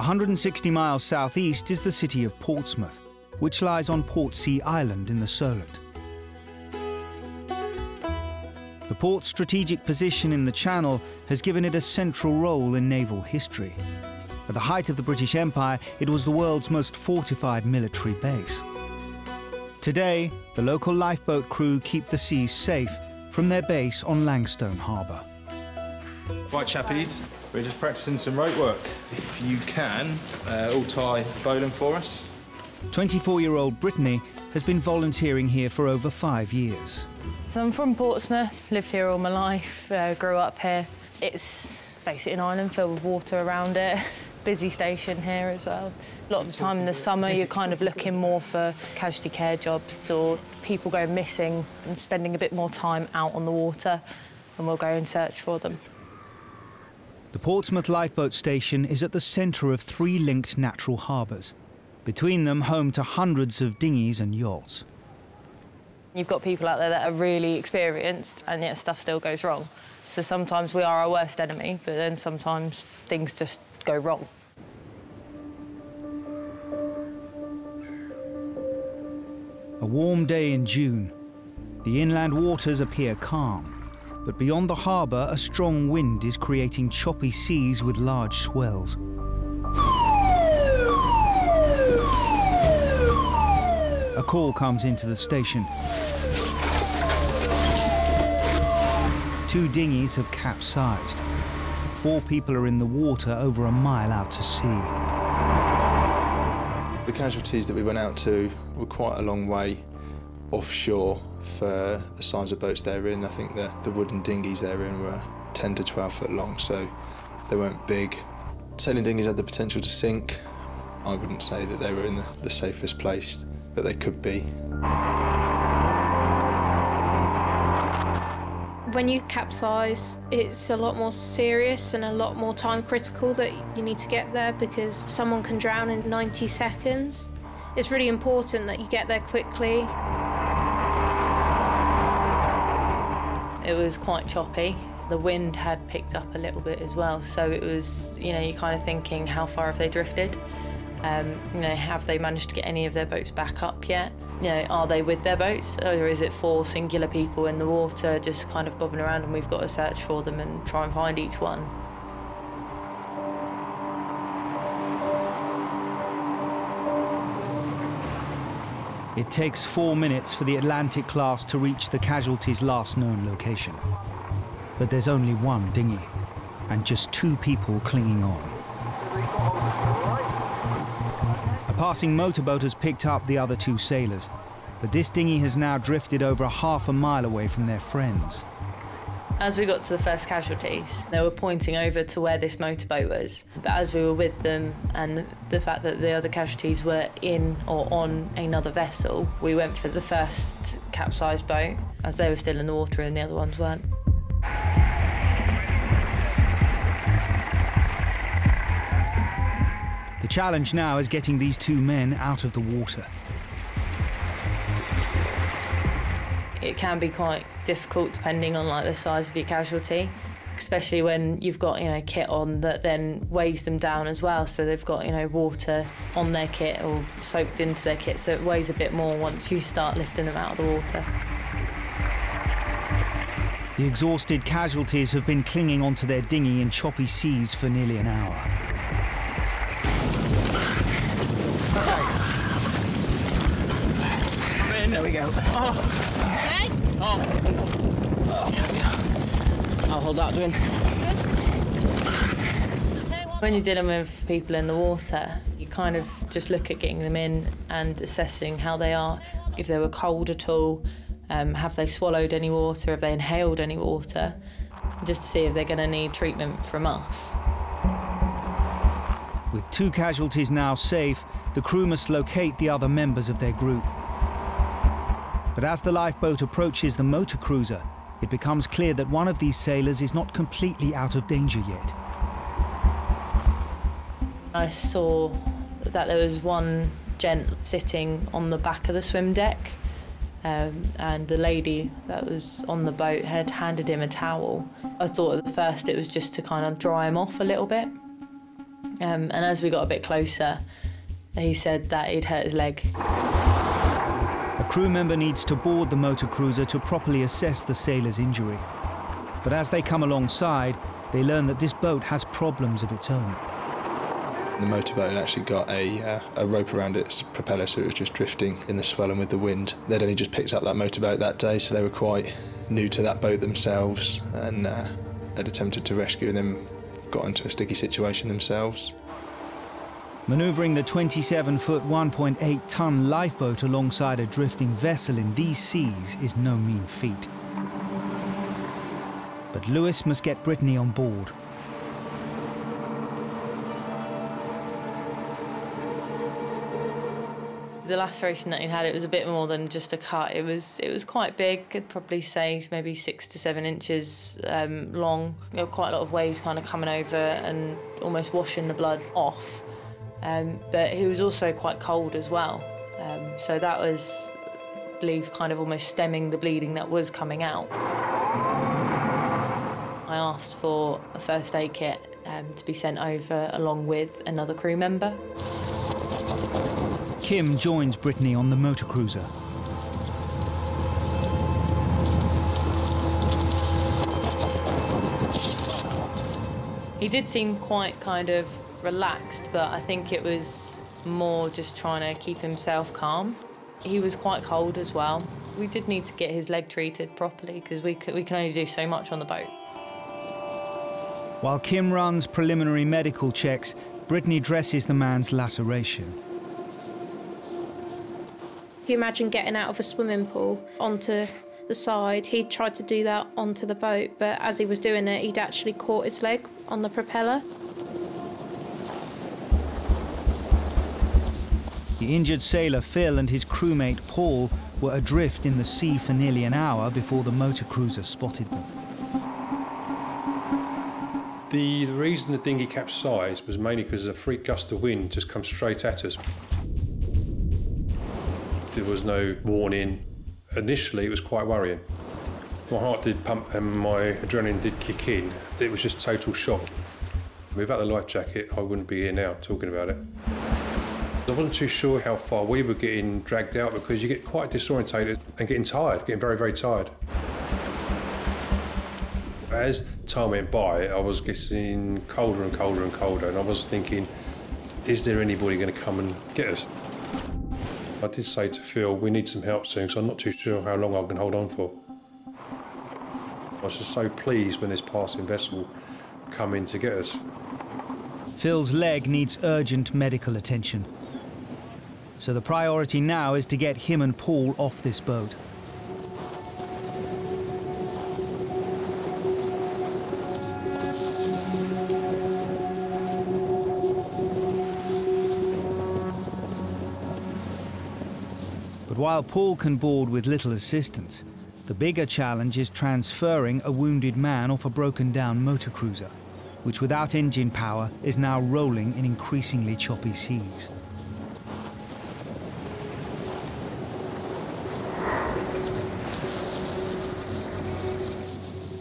160 miles southeast is the city of Portsmouth, which lies on Portsea Island in the Solent. The port's strategic position in the Channel has given it a central role in naval history. At the height of the British Empire, it was the world's most fortified military base. Today, the local lifeboat crew keep the seas safe from their base on Langstone Harbour. Right, chappies, we're just practicing some rope work. If you can, uh, all tie bowline for us. 24-year-old Brittany has been volunteering here for over five years. So I'm from Portsmouth, lived here all my life, uh, grew up here. It's basically an island filled with water around it. Busy station here as well. A lot of the time in the summer you're kind of looking more for casualty care jobs or people going missing and spending a bit more time out on the water and we'll go and search for them. The Portsmouth Lifeboat Station is at the centre of three linked natural harbours. Between them, home to hundreds of dinghies and yachts. You've got people out there that are really experienced and yet stuff still goes wrong. So sometimes we are our worst enemy, but then sometimes things just go wrong. A warm day in June. The inland waters appear calm, but beyond the harbour, a strong wind is creating choppy seas with large swells. A call comes into the station. Two dinghies have capsized. Four people are in the water over a mile out to sea. The casualties that we went out to were quite a long way offshore for the size of boats they're in. I think the, the wooden dinghies they're in were 10 to 12 foot long, so they weren't big. Sailing dinghies had the potential to sink. I wouldn't say that they were in the, the safest place that they could be. When you capsize, it's a lot more serious and a lot more time critical that you need to get there because someone can drown in 90 seconds. It's really important that you get there quickly. It was quite choppy. The wind had picked up a little bit as well, so it was, you know, you're kind of thinking, how far have they drifted? Um, you know, have they managed to get any of their boats back up yet? You know, are they with their boats, or is it four singular people in the water just kind of bobbing around, and we've got to search for them and try and find each one? It takes four minutes for the Atlantic class to reach the casualty's last known location. But there's only one dinghy, and just two people clinging on. A passing motorboat has picked up the other two sailors, but this dinghy has now drifted over half a mile away from their friends. As we got to the first casualties, they were pointing over to where this motorboat was. But as we were with them and the fact that the other casualties were in or on another vessel, we went for the first capsized boat as they were still in the water and the other ones weren't. The challenge now is getting these two men out of the water. It can be quite difficult depending on like the size of your casualty, especially when you've got you know kit on that then weighs them down as well. So they've got you know water on their kit or soaked into their kit, so it weighs a bit more once you start lifting them out of the water. The exhausted casualties have been clinging onto their dinghy in choppy seas for nearly an hour. There we go. Oh. Oh. I'll hold that, doing. When you're dealing with people in the water, you kind of just look at getting them in and assessing how they are, if they were cold at all, um, have they swallowed any water, have they inhaled any water, just to see if they're going to need treatment from us. With two casualties now safe, the crew must locate the other members of their group. But as the lifeboat approaches the motor cruiser, it becomes clear that one of these sailors is not completely out of danger yet. I saw that there was one gent sitting on the back of the swim deck, um, and the lady that was on the boat had handed him a towel. I thought at first it was just to kind of dry him off a little bit. Um, and as we got a bit closer, he said that he'd hurt his leg. Crew member needs to board the motor cruiser to properly assess the sailor's injury. But as they come alongside, they learn that this boat has problems of its own. The motorboat had actually got a, uh, a rope around its propeller, so it was just drifting in the swell and with the wind. They'd only just picked up that motorboat that day, so they were quite new to that boat themselves and uh, had attempted to rescue then got into a sticky situation themselves. Manoeuvring the 27 foot, 1.8 ton lifeboat alongside a drifting vessel in these seas is no mean feat. But Lewis must get Brittany on board. The laceration that he had, it was a bit more than just a cut. It was it was quite big. I'd probably say maybe six to seven inches um, long. There were quite a lot of waves kind of coming over and almost washing the blood off. Um, but he was also quite cold as well. Um, so that was, I believe, kind of almost stemming the bleeding that was coming out. I asked for a first aid kit um, to be sent over along with another crew member. Kim joins Brittany on the motor cruiser. He did seem quite kind of relaxed, but I think it was more just trying to keep himself calm. He was quite cold as well. We did need to get his leg treated properly because we, we can only do so much on the boat. While Kim runs preliminary medical checks, Brittany dresses the man's laceration. If you imagine getting out of a swimming pool onto the side, he tried to do that onto the boat, but as he was doing it, he'd actually caught his leg on the propeller. The injured sailor Phil and his crewmate Paul were adrift in the sea for nearly an hour before the motor cruiser spotted them. The, the reason the dinghy capsized was mainly because a freak gust of wind just come straight at us. There was no warning. Initially, it was quite worrying. My heart did pump and my adrenaline did kick in. It was just total shock. Without the life jacket, I wouldn't be here now talking about it. I wasn't too sure how far we were getting dragged out because you get quite disorientated and getting tired, getting very, very tired. As time went by, I was getting colder and colder and colder, and I was thinking, is there anybody going to come and get us? I did say to Phil, we need some help soon, so I'm not too sure how long I can hold on for. I was just so pleased when this passing vessel come in to get us. Phil's leg needs urgent medical attention. So the priority now is to get him and Paul off this boat. But while Paul can board with little assistance, the bigger challenge is transferring a wounded man off a broken down motor cruiser, which without engine power is now rolling in increasingly choppy seas.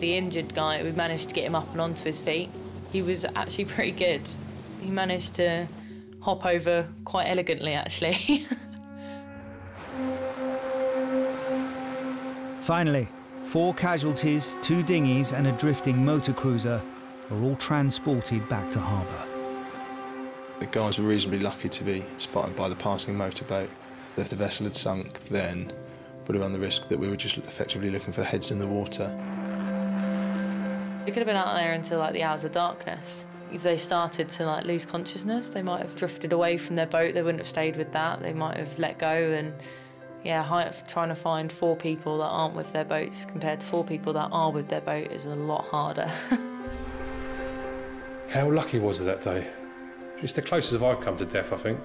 The injured guy, we managed to get him up and onto his feet. He was actually pretty good. He managed to hop over quite elegantly, actually. Finally, four casualties, two dinghies, and a drifting motor cruiser are all transported back to harbour. The guys were reasonably lucky to be spotted by the passing motorboat. If the vessel had sunk, then we would have run the risk that we were just effectively looking for heads in the water. They could have been out there until like the hours of darkness. If they started to like lose consciousness, they might have drifted away from their boat. They wouldn't have stayed with that. They might have let go and yeah, trying to find four people that aren't with their boats compared to four people that are with their boat is a lot harder. How lucky was it that day? It's the closest I've come to death, I think.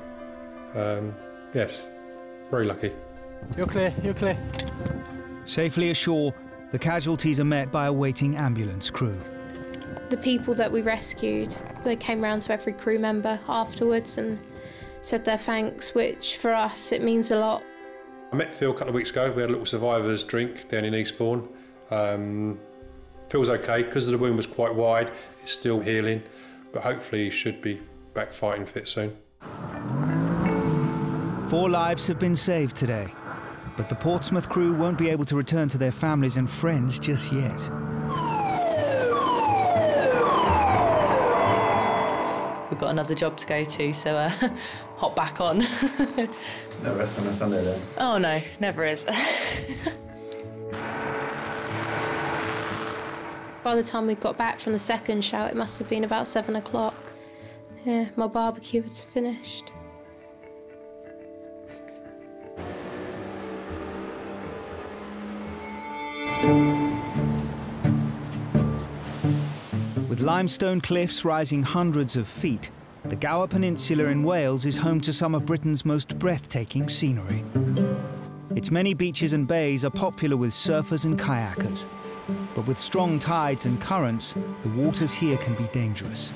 Um, yes, very lucky. You're clear, you're clear. Safely ashore, the casualties are met by a waiting ambulance crew. The people that we rescued, they came round to every crew member afterwards and said their thanks, which for us it means a lot. I met Phil a couple of weeks ago. We had a little survivors drink down in Eastbourne. Um, Phil's okay because the wound was quite wide. It's still healing, but hopefully he should be back fighting fit soon. Four lives have been saved today, but the Portsmouth crew won't be able to return to their families and friends just yet. We've got another job to go to, so uh, hop back on. no rest on a Sunday then? Oh no, never is. By the time we got back from the second shout, it must have been about seven o'clock. Yeah, my barbecue was finished. Limestone cliffs rising hundreds of feet, the Gower Peninsula in Wales is home to some of Britain's most breathtaking scenery. Its many beaches and bays are popular with surfers and kayakers. But with strong tides and currents, the waters here can be dangerous.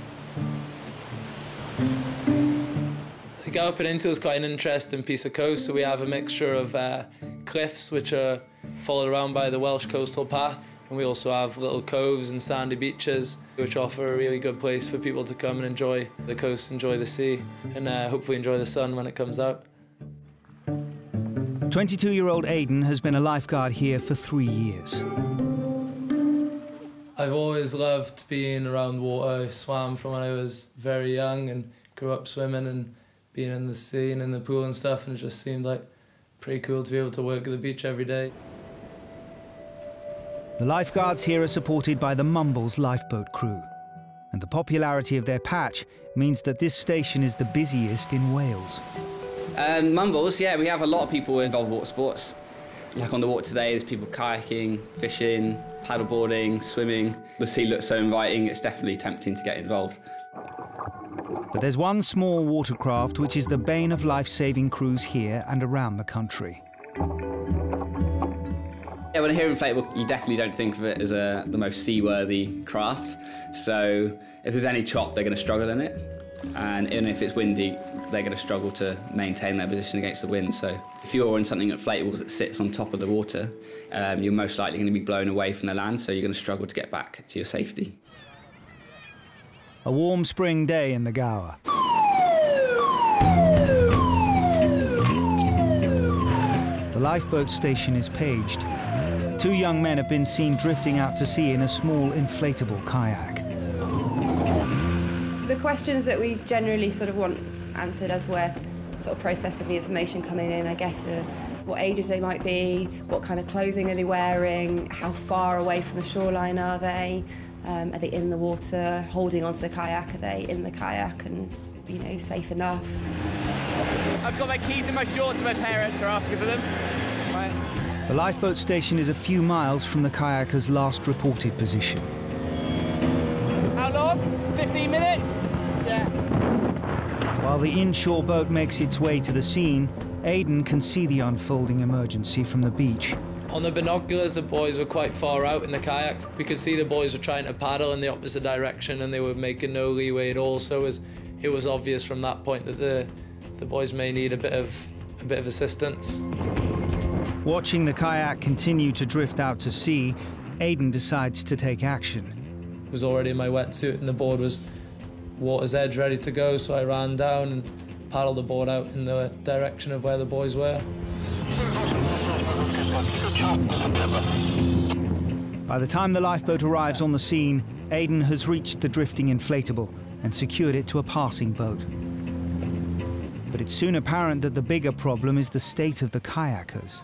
The Gower Peninsula is quite an interesting piece of coast. So we have a mixture of uh, cliffs, which are followed around by the Welsh Coastal Path, and we also have little coves and sandy beaches, which offer a really good place for people to come and enjoy the coast, enjoy the sea, and uh, hopefully enjoy the sun when it comes out. 22-year-old Aidan has been a lifeguard here for three years. I've always loved being around water. I swam from when I was very young and grew up swimming and being in the sea and in the pool and stuff, and it just seemed like pretty cool to be able to work at the beach every day. The lifeguards here are supported by the Mumbles lifeboat crew, and the popularity of their patch means that this station is the busiest in Wales. Um, Mumbles, yeah, we have a lot of people involved in water sports. Like on the water today, there's people kayaking, fishing, paddleboarding, swimming. The sea looks so inviting, it's definitely tempting to get involved. But there's one small watercraft which is the bane of life-saving crews here and around the country. Yeah, when I hear inflatable, you definitely don't think of it as a, the most seaworthy craft. So if there's any chop, they're going to struggle in it. And even if it's windy, they're going to struggle to maintain their position against the wind. So if you're in something inflatable that sits on top of the water, um, you're most likely going to be blown away from the land, so you're going to struggle to get back to your safety. A warm spring day in the Gower. The lifeboat station is paged. Two young men have been seen drifting out to sea in a small inflatable kayak. The questions that we generally sort of want answered as we're sort of processing the information coming in, I guess, are what ages they might be, what kind of clothing are they wearing, how far away from the shoreline are they, um, are they in the water, holding onto the kayak, are they in the kayak and, you know, safe enough. I've got my keys in my shorts, my parents are asking for them. Right. The lifeboat station is a few miles from the kayaker's last reported position. How long? 15 minutes? Yeah. While the inshore boat makes its way to the scene, Aidan can see the unfolding emergency from the beach. On the binoculars, the boys were quite far out in the kayaks. We could see the boys were trying to paddle in the opposite direction and they were making no leeway at all. So it was, it was obvious from that point that the, the boys may need a bit of, a bit of assistance. Watching the kayak continue to drift out to sea, Aiden decides to take action. I was already in my wetsuit and the board was water's edge ready to go, so I ran down and paddled the board out in the direction of where the boys were. By the time the lifeboat arrives on the scene, Aiden has reached the drifting inflatable and secured it to a passing boat. But it's soon apparent that the bigger problem is the state of the kayakers.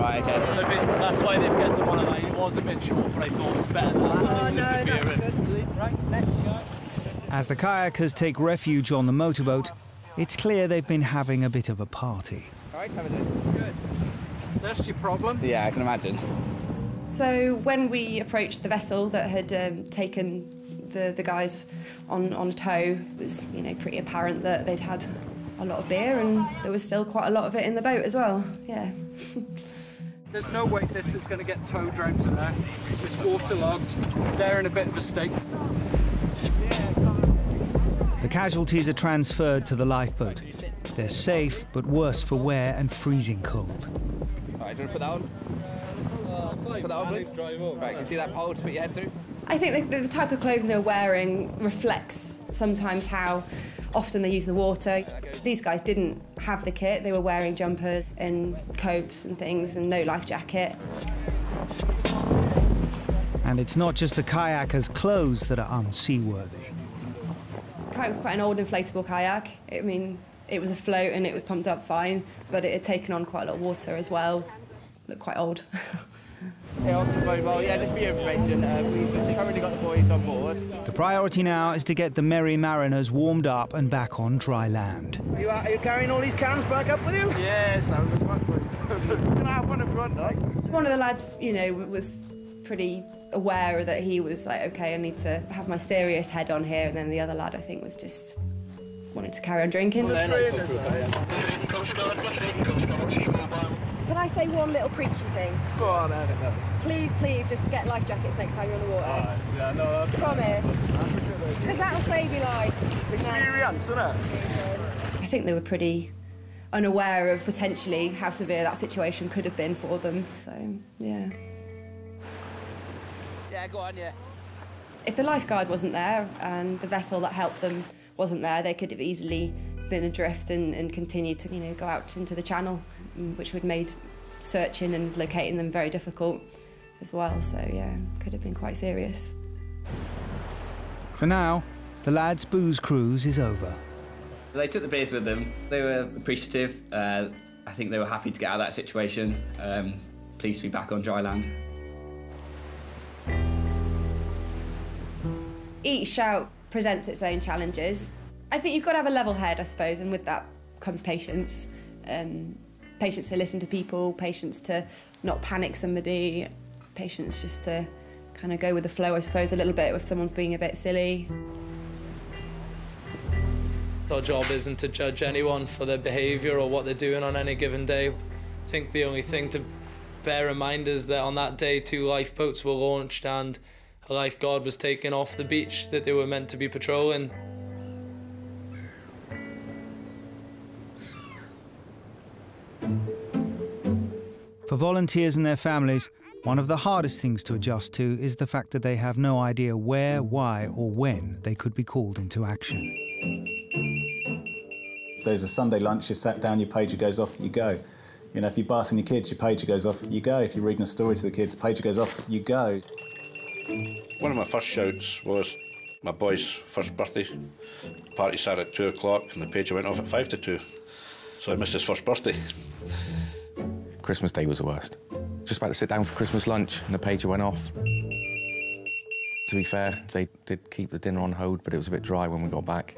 Right, okay. So bit, that's why they've kept the one away. It was a bit short, but I thought it was better than oh, disappearing. No, right, next guy. As the kayakers take refuge on the motorboat, it's clear they've been having a bit of a party. All right, how are doing? Good. That's your problem? Yeah, I can imagine. So when we approached the vessel that had um, taken the, the guys on, on a tow, it was you know pretty apparent that they'd had a lot of beer and there was still quite a lot of it in the boat as well. Yeah. There's no way this is going to get towed round to there. It's waterlogged. They're in a bit of a state. The casualties are transferred to the lifeboat. They're safe, but worse for wear and freezing cold. All right, do you want to put that on? put that on, please. Right, can you see that pole to put your head through? I think the, the type of clothing they're wearing reflects sometimes how often they use the water. These guys didn't have the kit, they were wearing jumpers and coats and things and no life jacket. And it's not just the kayakers' clothes that are unseaworthy. Kayak was quite an old inflatable kayak. I mean, it was afloat and it was pumped up fine, but it had taken on quite a lot of water as well. Looked quite old. Yeah, awesome, very well. Yeah, just for your information, uh, we've currently got the boys on board. The priority now is to get the Merry Mariners warmed up and back on dry land. Are you, are you carrying all these cans back up with you? Yes, I'm the front, please. Can I have one in front, like? One of the lads, you know, was pretty aware that he was like, okay, I need to have my serious head on here, and then the other lad, I think, was just wanted to carry on drinking. Can I say one little preachy thing? Go on, Ed, Please, please, just get life jackets next time you're on the water. Right. Yeah, no, that's Promise. Because that'll save your life. Experience, isn't it? I think they were pretty unaware of potentially how severe that situation could have been for them. So, yeah. Yeah, go on, yeah. If the lifeguard wasn't there and the vessel that helped them wasn't there, they could have easily been adrift and, and continued to, you know, go out into the channel, which would have made searching and locating them very difficult as well. So, yeah, could have been quite serious. For now, the lads' booze cruise is over. They took the beers with them. They were appreciative. Uh, I think they were happy to get out of that situation. Um, pleased to be back on dry land. Each shout presents its own challenges. I think you've got to have a level head, I suppose, and with that comes patience. Um, patience to listen to people, patience to not panic somebody, patience just to kind of go with the flow, I suppose, a little bit if someone's being a bit silly. Our job isn't to judge anyone for their behaviour or what they're doing on any given day. I think the only thing to bear in mind is that on that day, two lifeboats were launched and a lifeguard was taken off the beach that they were meant to be patrolling. For volunteers and their families, one of the hardest things to adjust to is the fact that they have no idea where, why, or when they could be called into action. If there's a Sunday lunch, you sat down, your pager goes off, you go. You know, if you're bathing your kids, your pager goes off, you go. If you're reading a story to the kids, pager goes off, you go. One of my first shouts was my boy's first birthday. The party started at two o'clock and the pager went off at five to two. So I missed his first birthday. Christmas Day was the worst. Just about to sit down for Christmas lunch and the pager went off. To be fair, they did keep the dinner on hold, but it was a bit dry when we got back.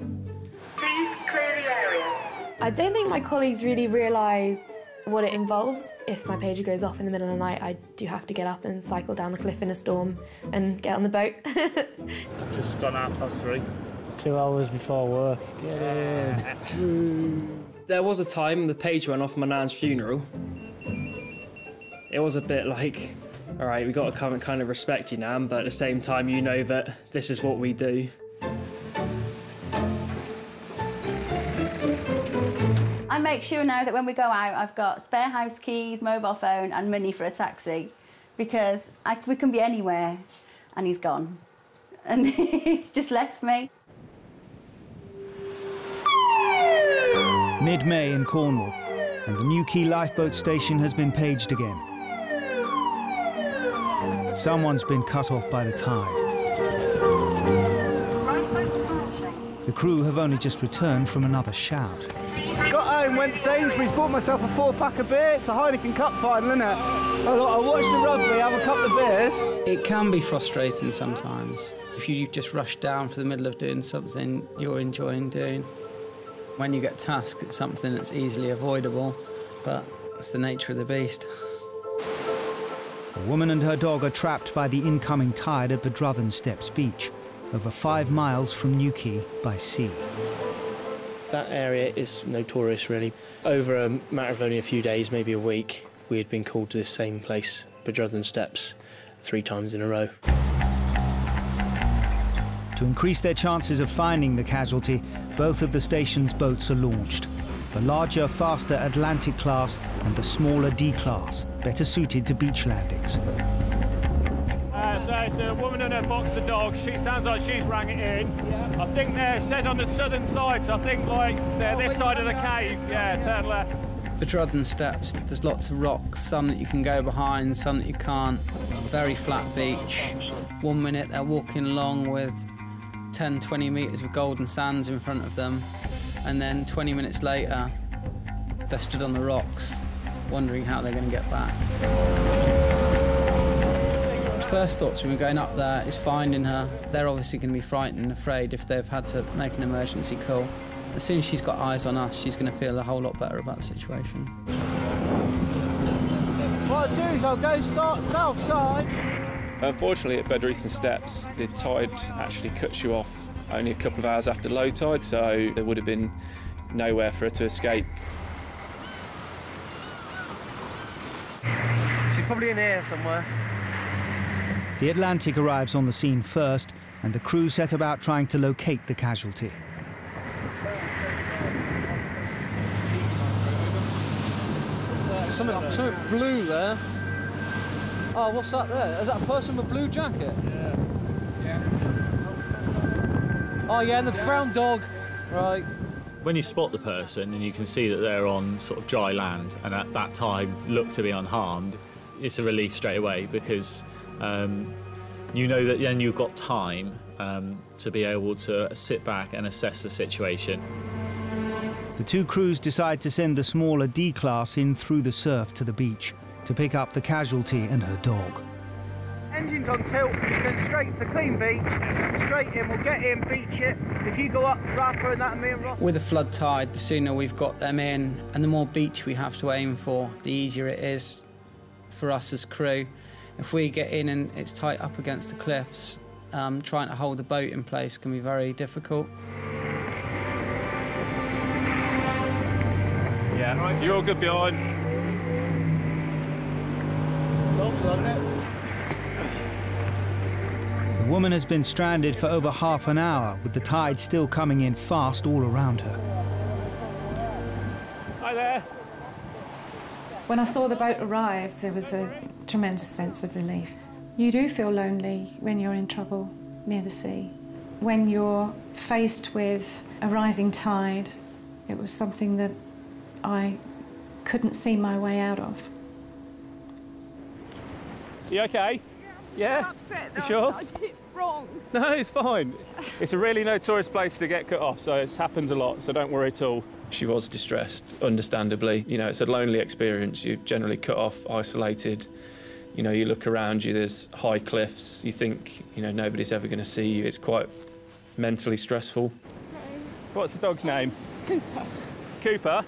I don't think my colleagues really realise what it involves. If my pager goes off in the middle of the night, I do have to get up and cycle down the cliff in a storm and get on the boat. Just gone half past three. Two hours before work. Yeah. There was a time the pager went off my nan's funeral. It was a bit like, all right, we got to come and kind of respect you, nan, but at the same time, you know that this is what we do. I make sure now that when we go out, I've got spare house keys, mobile phone, and money for a taxi because I, we can be anywhere and he's gone. And he's just left me. Mid-May in Cornwall, and the Newquay lifeboat station has been paged again. Someone's been cut off by the tide. The crew have only just returned from another shout. Got home, went to Sainsbury's, bought myself a four pack of beer. It's a Heineken Cup final, isn't it? I thought I'll watch the rugby, have a couple of beers. It can be frustrating sometimes. If you've just rush down for the middle of doing something you're enjoying doing. When you get tasked, it's something that's easily avoidable, but it's the nature of the beast. A woman and her dog are trapped by the incoming tide at the Bedruthan Steps beach, over five miles from Newquay by sea. That area is notorious, really. Over a matter of only a few days, maybe a week, we had been called to this same place, Bedruthan Steps, three times in a row. To increase their chances of finding the casualty, both of the station's boats are launched. The larger, faster Atlantic class and the smaller D class, better suited to beach landings. Uh, so it's a woman and a boxer dog. She sounds like she's rang it in. I think they're set on the southern side, so I think like they're this side of the cave. Yeah, turn left. The Bedruthan Steps, there's lots of rocks, some that you can go behind, some that you can't. Very flat beach. One minute they're walking along with 10, 20 metres of golden sands in front of them, and then 20 minutes later, they're stood on the rocks, wondering how they're going to get back. First thoughts when we're going up there is finding her. They're obviously going to be frightened and afraid if they've had to make an emergency call. As soon as she's got eyes on us, she's going to feel a whole lot better about the situation. What I'll do is I'll go start south side. Unfortunately, at Bedruthan Steps, the tide actually cuts you off only a couple of hours after low tide, so there would have been nowhere for her to escape. Probably in here somewhere. The Atlantic arrives on the scene first, and the crew set about trying to locate the casualty. Something, something blue there. Oh, what's that there? Is that a person with a blue jacket? Yeah. Yeah. Oh, yeah, and the brown dog. Right. When you spot the person and you can see that they're on sort of dry land and at that time look to be unharmed, it's a relief straight away because um, you know that then you've got time um, to be able to sit back and assess the situation. The two crews decide to send the smaller D class in through the surf to the beach to pick up the casualty and her dog. Engine's on tilt, it's going straight for clean beach. Straight in, we'll get in, beach it. If you go up, Rapper and that and me and Ross. With a flood tide, the sooner we've got them in and the more beach we have to aim for, the easier it is for us as crew. If we get in and it's tight up against the cliffs, um, trying to hold the boat in place can be very difficult. Yeah, you're all good behind. The woman has been stranded for over half an hour, with the tide still coming in fast all around her. Hi there. When I saw the boat arrive, there was a tremendous sense of relief. You do feel lonely when you're in trouble near the sea. When you're faced with a rising tide, it was something that I couldn't see my way out of. You okay? Yeah? upset You sure? I did it wrong. No, it's fine. It's a really notorious place to get cut off, so it happens a lot, so don't worry at all. She was distressed, understandably. You know, it's a lonely experience. You're generally cut off, isolated. You know, you look around you, there's high cliffs. You think, you know, nobody's ever going to see you. It's quite mentally stressful. What's the dog's name? Cooper. Cooper.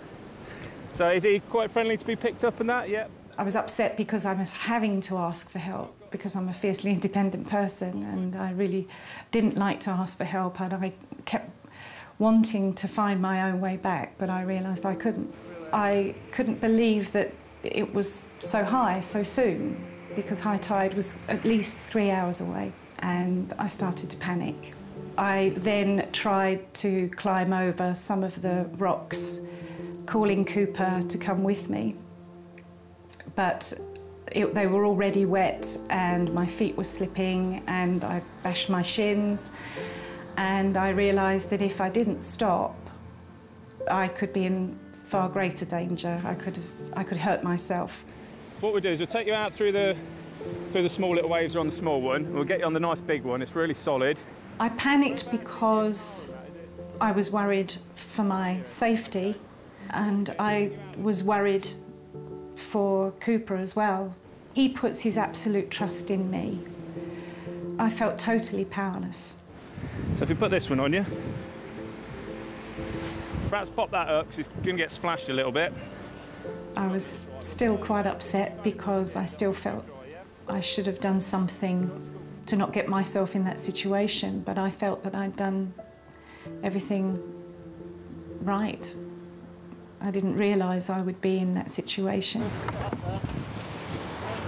So is he quite friendly to be picked up and that? Yeah. I was upset because I was having to ask for help because I'm a fiercely independent person and I really didn't like to ask for help and I kept wanting to find my own way back but I realised I couldn't. I couldn't believe that it was so high so soon because high tide was at least three hours away and I started to panic. I then tried to climb over some of the rocks, calling Cooper to come with me but it, they were already wet and my feet were slipping and I bashed my shins and I realised that if I didn't stop, I could be in far greater danger. I could have, I could hurt myself. What we'll do is we'll take you out through the through the small little waves on the small one. We'll get you on the nice big one. It's really solid. I panicked because I was worried for my safety and I was worried for Cooper as well. He puts his absolute trust in me. I felt totally powerless. So if we put this one on you, perhaps pop that up because it's going to get splashed a little bit. I was still quite upset because I still felt I should have done something to not get myself in that situation, but I felt that I'd done everything right. I didn't realise I would be in that situation.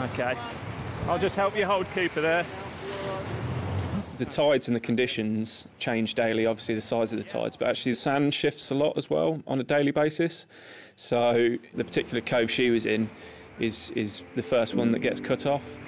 Okay. I'll just help you hold Cooper there. The tides and the conditions change daily, obviously the size of the tides, but actually the sand shifts a lot as well on a daily basis. So the particular cove she was in is, is the first one that gets cut off.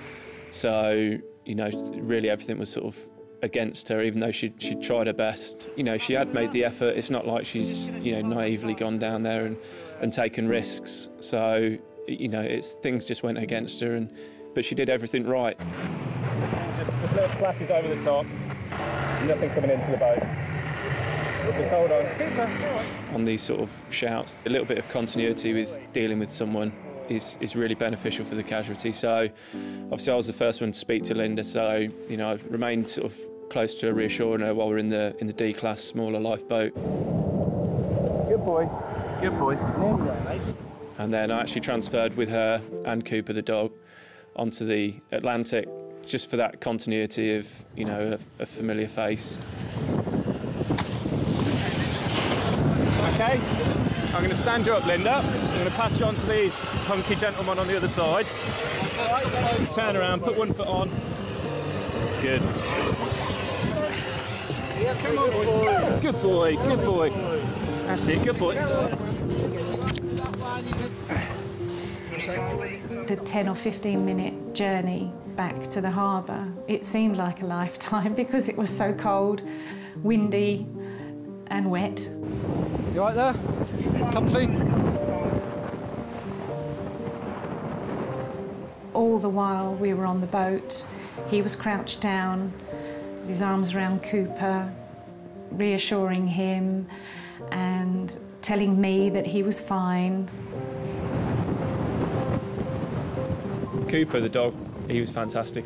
So, you know, really everything was sort of against her, even though she she tried her best. You know, she had made the effort. It's not like she's you know naively gone down there and, and taken risks. So you know, it's things just went against her, and but she did everything right. Just, just little splashes over the top. Nothing coming into the boat. Just hold on. On these sort of shouts, a little bit of continuity with dealing with someone is, is really beneficial for the casualty. So obviously I was the first one to speak to Linda, so you know I've remained sort of close to her, reassuring her while we're in the in the D class smaller lifeboat. Good boy. Good boy. And then I actually transferred with her and Cooper the dog onto the Atlantic just for that continuity of you know a, a familiar face. Okay. I'm going to stand you up, Linda. I'm going to pass you on to these hunky gentlemen on the other side. Turn around, put one foot on. Good. come on, boy. Good boy, good boy. That's it, good boy. The 10 or 15 minute journey back to the harbour, it seemed like a lifetime because it was so cold, windy, and wet. You right there? Comfy? All the while we were on the boat, he was crouched down, his arms around Cooper, reassuring him and telling me that he was fine. Cooper the dog, he was fantastic.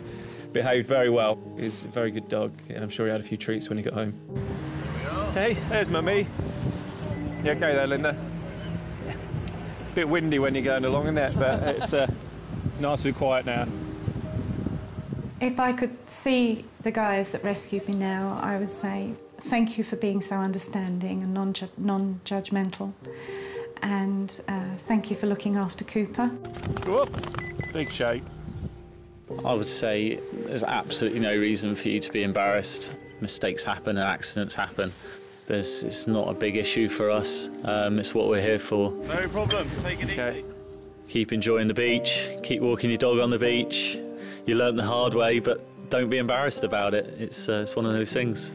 Behaved very well. He's a very good dog. I'm sure he had a few treats when he got home. Hey, there's Mummy. You okay there, Linda? Bit windy when you're going along, isn't it? But it's uh, nice and quiet now. If I could see the guys that rescued me now, I would say thank you for being so understanding and non non-judgmental, and uh, thank you for looking after Cooper. Go up. Big shake. I would say there's absolutely no reason for you to be embarrassed. Mistakes happen and accidents happen. There's, it's not a big issue for us. Um, it's what we're here for. No problem. Take it easy. Keep enjoying the beach. Keep walking your dog on the beach. You learn the hard way, but don't be embarrassed about it. It's, uh, it's one of those things.